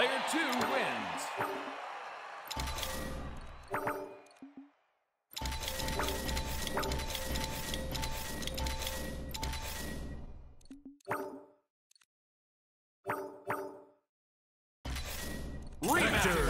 Player two wins. Rematch!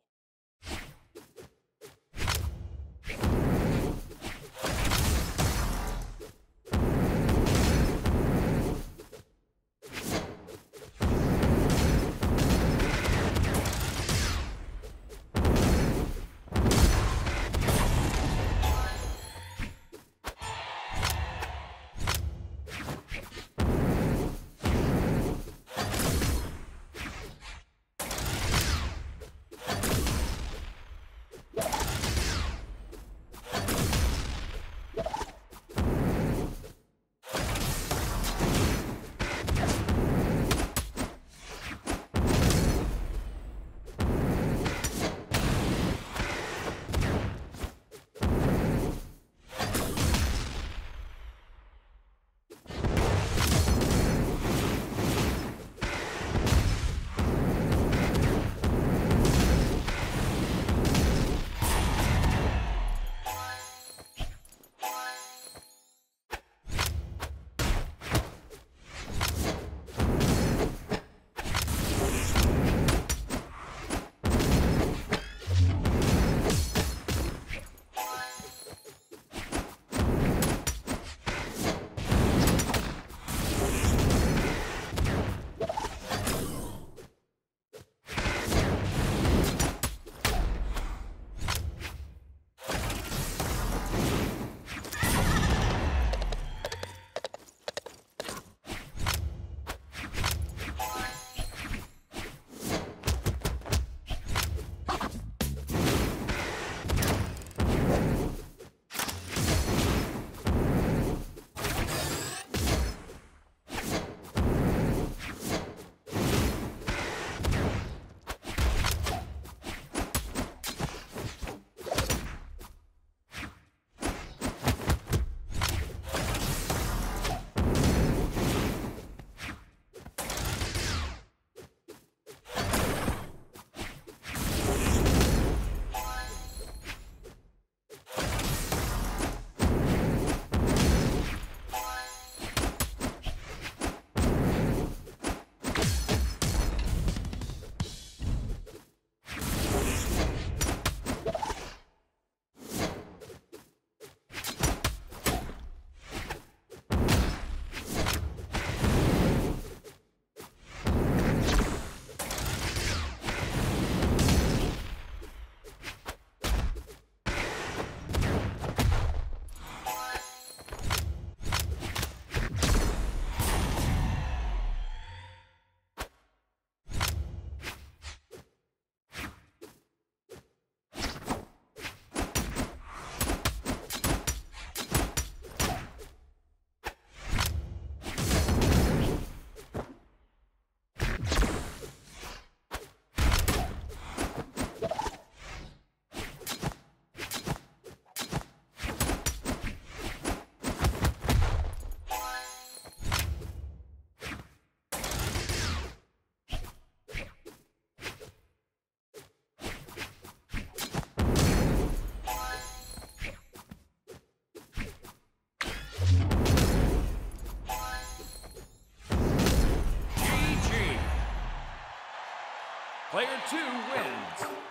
Player two wins.